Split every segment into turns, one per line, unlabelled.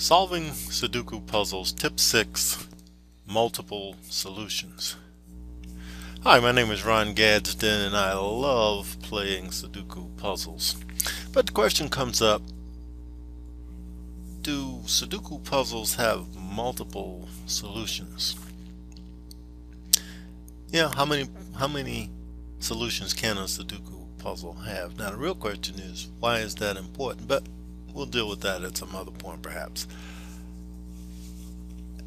Solving Sudoku Puzzles Tip 6 Multiple Solutions Hi, my name is Ron Gadsden and I love playing Sudoku puzzles. But the question comes up, do Sudoku puzzles have multiple solutions? Yeah, how many how many solutions can a Sudoku puzzle have? Now the real question is, why is that important? But We'll deal with that at some other point perhaps.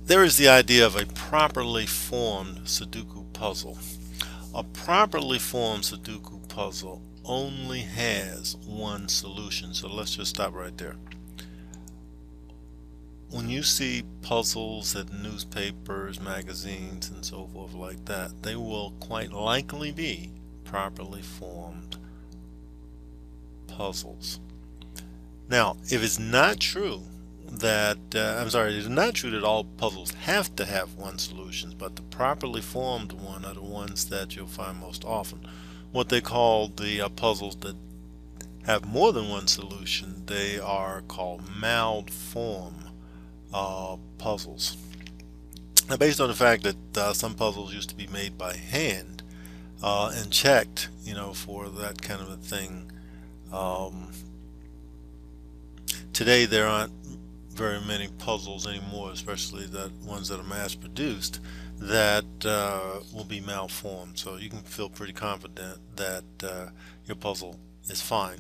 There is the idea of a properly formed Sudoku puzzle. A properly formed Sudoku puzzle only has one solution. So let's just stop right there. When you see puzzles at newspapers, magazines, and so forth like that, they will quite likely be properly formed puzzles. Now, if it's not true that, uh, I'm sorry, it's not true that all puzzles have to have one solution, but the properly formed one are the ones that you'll find most often. What they call the uh, puzzles that have more than one solution, they are called malform uh, puzzles. Now, based on the fact that uh, some puzzles used to be made by hand uh, and checked, you know, for that kind of a thing, um, today there aren't very many puzzles anymore, especially the ones that are mass produced, that uh, will be malformed. So you can feel pretty confident that uh, your puzzle is fine.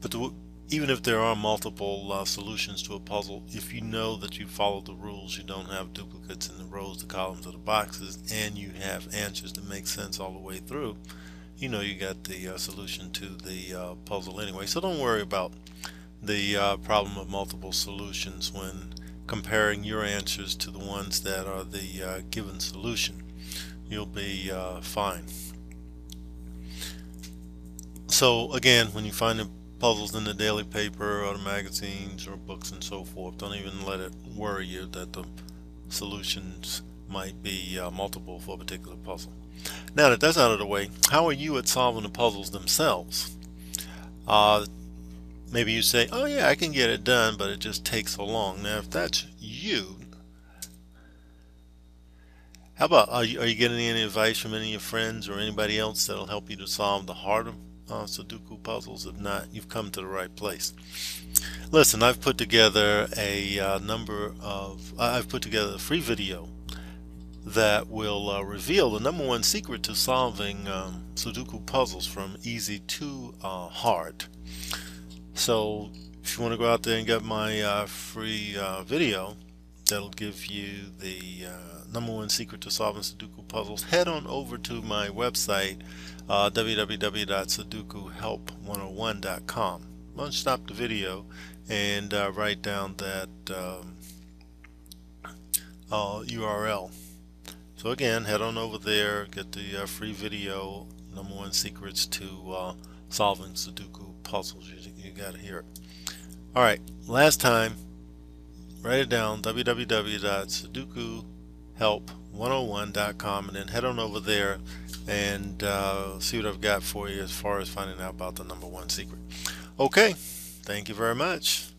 But the, even if there are multiple uh, solutions to a puzzle, if you know that you follow the rules, you don't have duplicates in the rows, the columns, or the boxes, and you have answers that make sense all the way through, you know you got the uh, solution to the uh, puzzle anyway. So don't worry about the uh, problem of multiple solutions when comparing your answers to the ones that are the uh, given solution. You'll be uh, fine. So again, when you find the puzzles in the daily paper or the magazines or books and so forth, don't even let it worry you that the solutions might be uh, multiple for a particular puzzle. Now that that's out of the way, how are you at solving the puzzles themselves? Uh, maybe you say, oh yeah, I can get it done, but it just takes so long. Now, if that's you, how about, are you, are you getting any advice from any of your friends or anybody else that'll help you to solve the harder uh, Sudoku puzzles? If not, you've come to the right place. Listen, I've put together a uh, number of, I've put together a free video that will uh, reveal the number one secret to solving um, Sudoku puzzles from easy to uh, hard. So if you want to go out there and get my uh, free uh, video that'll give you the uh, number one secret to solving Sudoku puzzles, head on over to my website uh, www.sudokuhelp101.com. I'm stop the video and uh, write down that um, URL. Uh, so again, head on over there, get the uh, free video, number one secrets to solving Sudoku puzzles. You, you got to hear it. All right, last time, write it down, www.sudokuhelp101.com, and then head on over there and uh, see what I've got for you as far as finding out about the number one secret. Okay, thank you very much.